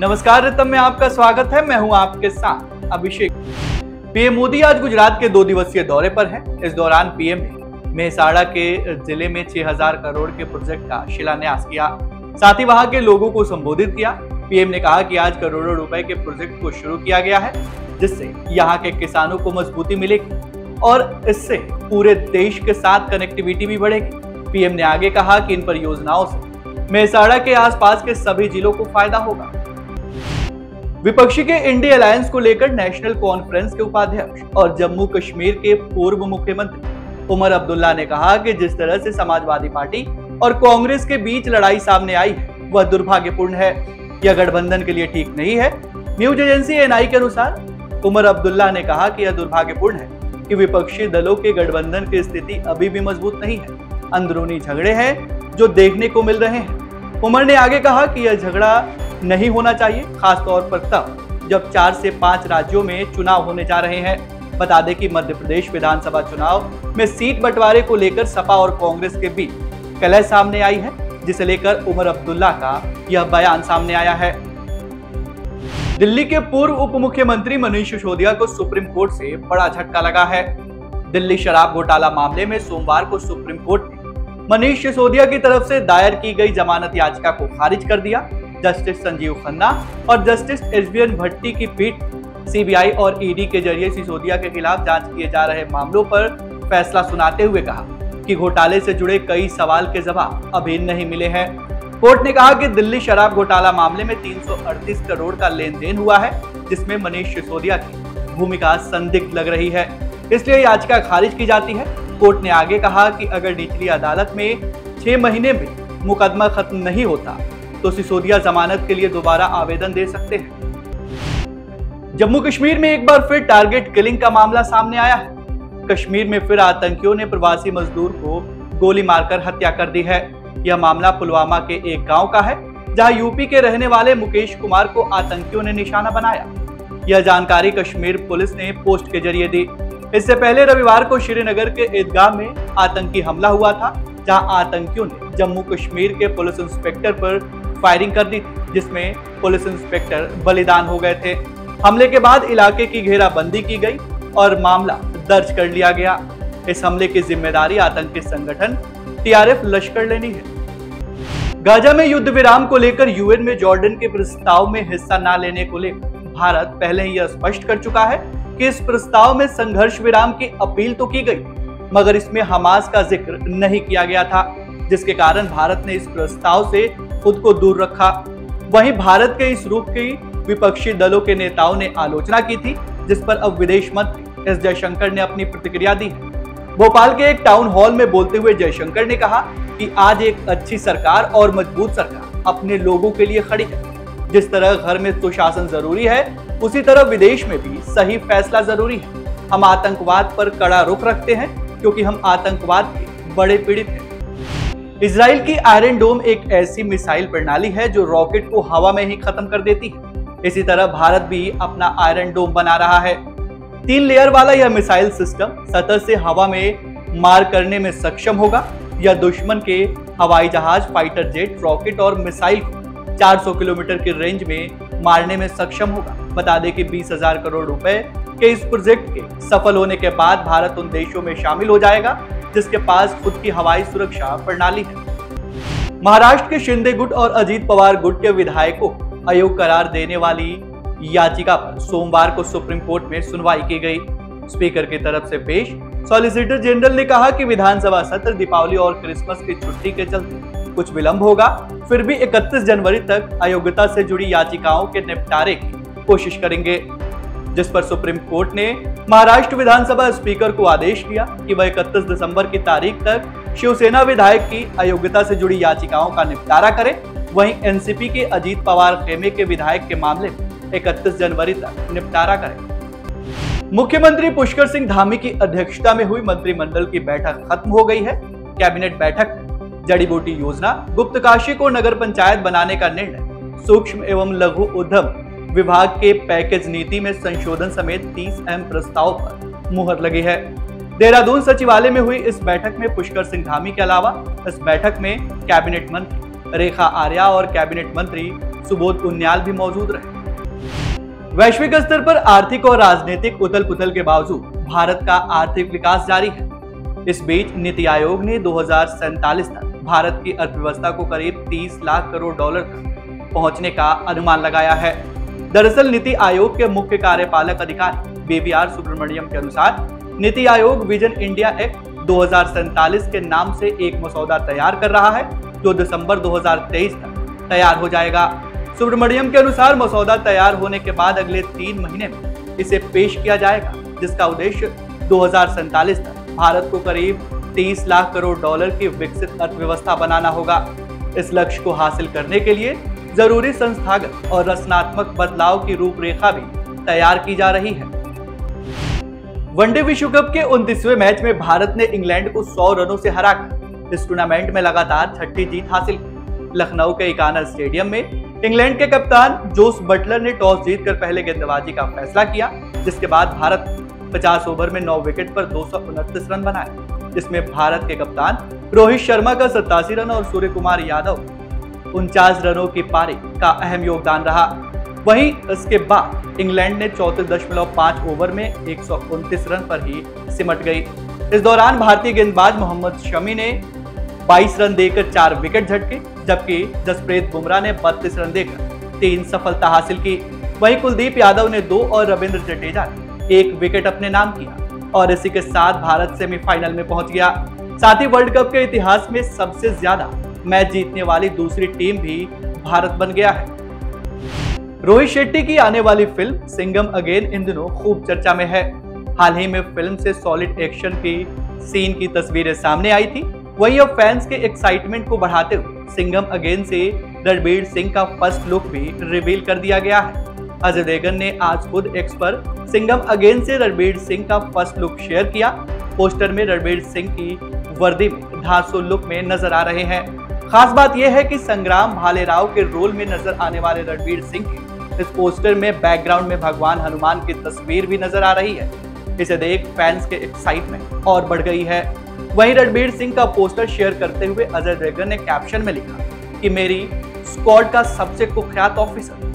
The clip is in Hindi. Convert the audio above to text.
नमस्कार, रितम में आपका स्वागत है। मैं हूँ आपके साथ अभिषेक। पीएम मोदी आज गुजरात के दो दिवसीय दौरे पर हैं। इस दौरान पीएम ने मेहसाड़ा के ज़िले में 6000 करोड़ के प्रोजेक्ट का शिलान्यास किया। साथ ही वहाँ के लोगों को संबोधित किया। पीएम ने कहा कि आज करोड़ों रुपए के प्रोजेक्ट को शुरू किया गया है, जिससे यहाँ के किसानों को मजबूती मिलेगी और इससे पूरे देश के साथ कनेक्टिविटी भी बढ़ेगी। पीएम ने आगे कहा कि इन परियोजनाओं से मेहसाड़ा के आसपास के सभी जिलों को फ़ायदा होगा। विपक्षी के इंडिया अलायंस को लेकर नेशनल कॉन्फ्रेंस के उपाध्यक्ष और जम्मू कश्मीर के पूर्व मुख्यमंत्री उमर अब्दुल्ला ने कहा कि जिस तरह से समाजवादी पार्टी और कांग्रेस के बीच लड़ाई सामने आई, वह दुर्भाग्यपूर्ण है। यह गठबंधन के लिए ठीक नहीं है। न्यूज़ एजेंसी एनआई के अनुसार, उमर अब्दुल्ला ने कहा कि यह दुर्भाग्यपूर्ण है कि विपक्षी दलों के गठबंधन की स्थिति अभी भी मज़बूत नहीं है। अंदरूनी झगड़े हैं जो देखने को मिल रहे हैं। उमर ने आगे कहा कि यह झगड़ा नहीं होना चाहिए, खासतौर पर तब, जब चार से पाँच राज्यों में चुनाव होने जा रहे हैं। बता दें कि मध्य प्रदेश विधानसभा चुनाव में सीट बंटवारे को लेकर सपा और कांग्रेस के बीच कलह सामने आई है, जिसे लेकर उमर अब्दुल्ला का यह बयान सामने आया है। दिल्ली के पूर्व उप मुख्यमंत्री मनीष सिसोदिया को सुप्रीम कोर्ट से बड़ा झटका लगा है। दिल्ली शराब घोटाला मामले में सोमवार को सुप्रीम कोर्ट ने मनीष सिसोदिया की तरफ़ से दायर की गई जमानत याचिका को खारिज कर दिया। जस्टिस संजीव खन्ना और जस्टिस एस भट्टी की पीठ सीबीआई और ईडी के ज़रिए सिसोदिया के खिलाफ जाँच किए जा रहे मामलों पर फैसला सुनाते हुए कहा कि घोटाले से जुड़े कई सवाल के जवाब अभी नहीं मिले हैं। कोर्ट ने कहा कि दिल्ली शराब घोटाला मामले में 338 करोड़ का लेन देन हुआ है, जिसमें मनीष सिसोदिया की भूमिका संदिग्ध लग रही है। इसलिए याचिका खारिज की जाती है। कोर्ट ने आगे कहा कि अगर निचली अदालत में छह महीने में मुकदमा खत्म नहीं होता तो सिसोदिया जमानत के लिए दोबारा आवेदन दे सकते हैं। जम्मू कश्मीर में एक बार फिर टारगेट किलिंग का मामला सामने आया है। कश्मीर में फिर आतंकियों ने प्रवासी मजदूर को गोली मारकर हत्या कर दी है। यह मामला पुलवामा के एक गाँव का है, जहाँ यूपी के रहने वाले मुकेश कुमार को आतंकियों ने निशाना बनाया। यह जानकारी कश्मीर पुलिस ने पोस्ट के ज़रिए दी। इससे पहले रविवार को श्रीनगर के ईदगाह में आतंकी हमला हुआ था, जहाँ आतंकियों ने जम्मू कश्मीर के पुलिस इंस्पेक्टर पर फायरिंग कर दी, जिसमें पुलिस इंस्पेक्टर बलिदान हो गए थे। हमले के बाद इलाके की घेराबंदी की गई और मामला दर्ज कर लिया गया। इस हमले की ज़िम्मेदारी आतंकी संगठन टीआरएफ लश्कर लेनी है। गाजा में युद्ध विराम को लेकर यूएन में जॉर्डन के प्रस्ताव में हिस्सा न लेने को लेकर भारत पहले ही यह स्पष्ट कर चुका है कि इस प्रस्ताव में संघर्ष विराम की अपील तो की गई, मगर इसमें हमास का ज़िक्र नहीं किया गया था, जिसके कारण भारत ने इस प्रस्ताव से खुद को दूर रखा। वहीं भारत के इस रूप की विपक्षी दलों के नेताओं ने आलोचना की थी, जिस पर अब विदेश मंत्री एस जयशंकर ने अपनी प्रतिक्रिया दी है। भोपाल के एक टाउन हॉल में बोलते हुए जयशंकर ने कहा कि आज एक अच्छी सरकार और मज़बूत सरकार अपने लोगों के लिए खड़ी है। जिस तरह घर में सुशासन ज़रूरी है, उसी तरह विदेश में भी सही फैसला ज़रूरी है। हम आतंकवाद पर कड़ा रुख रखते हैं, क्योंकि हम आतंकवाद के बड़े पीड़ित हैं। इसराइल की आयरन डोम एक ऐसी मिसाइल प्रणाली है जो रॉकेट को हवा में ही खत्म कर देती है। इसी तरह भारत भी अपना आयरन डोम बना रहा है। तीन लेयर वाला यह मिसाइल सिस्टम सतह से हवा में मार करने में सक्षम होगा। यह दुश्मन के हवाई जहाज़, फाइटर जेट, रॉकेट और मिसाइल को 400 किलोमीटर की रेंज में मारने में सक्षम होगा। बता दें कि बीस हज़ार करोड़ रुपए के इस प्रोजेक्ट के सफल होने के बाद भारत उन देशों में शामिल हो जाएगा जिसके पास खुद की हवाई सुरक्षा प्रणाली है। महाराष्ट्र के शिंदे गुट और अजीत पवार गुट के विधायकों अयोग करार देने वाली याचिका पर सोमवार को सुप्रीम कोर्ट में सुनवाई की गई। स्पीकर की तरफ़ से पेश सॉलिसिटर जनरल ने कहा कि विधानसभा सत्र दीपावली और क्रिसमस की छुट्टी के चलते कुछ विलंब होगा। फिर भी 31 जनवरी तक अयोग्यता से जुड़ी याचिकाओं के निपटारे की कोशिश करेंगे। जिस पर सुप्रीम कोर्ट ने महाराष्ट्र विधानसभा स्पीकर को आदेश दिया कि वह इकतीस दिसंबर की तारीख तक शिवसेना विधायक की अयोग्यता से जुड़ी याचिकाओं का निपटारा करे। वहीं एनसीपी के अजीत पवार खेमे के विधायक के मामले में इकतीस जनवरी तक निपटारा करे। मुख्यमंत्री पुष्कर सिंह धामी की अध्यक्षता में हुई मंत्रिमंडल की बैठक खत्म हो गई है। कैबिनेट बैठक जड़ी बूटी योजना, गुप्त काशी को नगर पंचायत बनाने का निर्णय, सूक्ष्म एवं लघु उद्यम विभाग के पैकेज नीति में संशोधन समेत 30 अहम प्रस्ताव पर मुहर लगी है। देहरादून सचिवालय में हुई इस बैठक में पुष्कर सिंह धामी के अलावा इस बैठक में कैबिनेट मंत्री रेखा आर्या और कैबिनेट मंत्री सुबोध उन्याल भी मौजूद रहे। वैश्विक स्तर पर आर्थिक और राजनीतिक उथल पुथल के बावजूद भारत का आर्थिक विकास जारी है। इस बीच नीति आयोग ने दो तक भारत की अर्थव्यवस्था को करीब 30 लाख करोड़ डॉलर तक पहुँचने का अनुमान लगाया है। दरअसल नीति आयोग के मुख्य कार्यपालक अधिकारी बीवीआर सुब्रमण्यम के अनुसार, NITI Aayog vision India act दो के नाम से एक मसौदा तैयार कर रहा है, जो दिसंबर 2023 तक तैयार हो जाएगा। सुब्रमण्यम के अनुसार मसौदा तैयार होने के बाद अगले तीन महीने में इसे पेश किया जाएगा, जिसका उद्देश्य दो तक भारत को करीब 30 लाख करोड़ डॉलर की विकसित अर्थव्यवस्था बनाना होगा। इस लक्ष्य को हासिल करने के लिए ज़रूरी संस्थागत और रचनात्मक बदलाव की रूपरेखा भी तैयार की जा रही है। वनडे विश्व कप के उन्तीसवें मैच में भारत ने इंग्लैंड को 100 रनों से हराकर इस टूर्नामेंट में लगातार छठी जीत हासिल की। लखनऊ के इकाना स्टेडियम में इंग्लैंड के कप्तान जोस बटलर ने टॉस जीतकर पहले गेंदबाजी का फैसला किया, जिसके बाद भारत 50 ओवर में 9 विकेट पर दो सौ उनतीस रन बनाए। जिसमें भारत के कप्तान रोहित शर्मा का सत्तासी रन और सूर्य कुमार यादव उनचास रनों की पारी का अहम योगदान रहा। वहीं इसके बाद इंग्लैंड ने चौतीस दशमलव ओवर में एक रन पर ही सिमट गई। इस दौरान भारतीय गेंदबाज मोहम्मद शमी ने 22 रन देकर चार विकेट झटके, जबकि जसप्रीत बुमराह ने 32 रन देकर तीन सफलता हासिल की। वहीं कुलदीप यादव ने दो और रविंद्र जडेजा ने एक विकेट अपने नाम किया और इसी के साथ भारत सेमीफाइनल में पहुँच गया। साथ ही वर्ल्ड कप के इतिहास में सबसे ज़्यादा मैच जीतने वाली दूसरी टीम भी भारत बन गया है। रोहित शेट्टी की आने वाली फ़िल्म सिंगम अगेन इन दिनों खूब चर्चा में है। हाल ही में फ़िल्म से सॉलिड एक्शन की सीन की तस्वीरें सामने आई थी। वहीं अब फैंस के एक्साइटमेंट को बढ़ाते हुए सिंगम अगेन से रणबीर सिंह का फ़र्स्ट लुक भी रिवील कर दिया गया है। अजय देवगन ने आज खुद एक्स पर सिंगम अगेन से रणबीर सिंह का फ़र्स्ट लुक शेयर किया। पोस्टर में रणबीर सिंह की वर्दी में धांसू लुक में नज़र आ रहे हैं। खास बात यह है कि संग्राम भाले राव के रोल में नज़र आने वाले रणवीर सिंह की इस पोस्टर में बैकग्राउंड में भगवान हनुमान की तस्वीर भी नज़र आ रही है। इसे देख फैंस के एक्साइटमेंट और बढ़ गई है। वहीं रणबीर सिंह का पोस्टर शेयर करते हुए अजय देवगन ने कैप्शन में लिखा कि मेरी स्क्वाड का सबसे कुख्यात ऑफिसर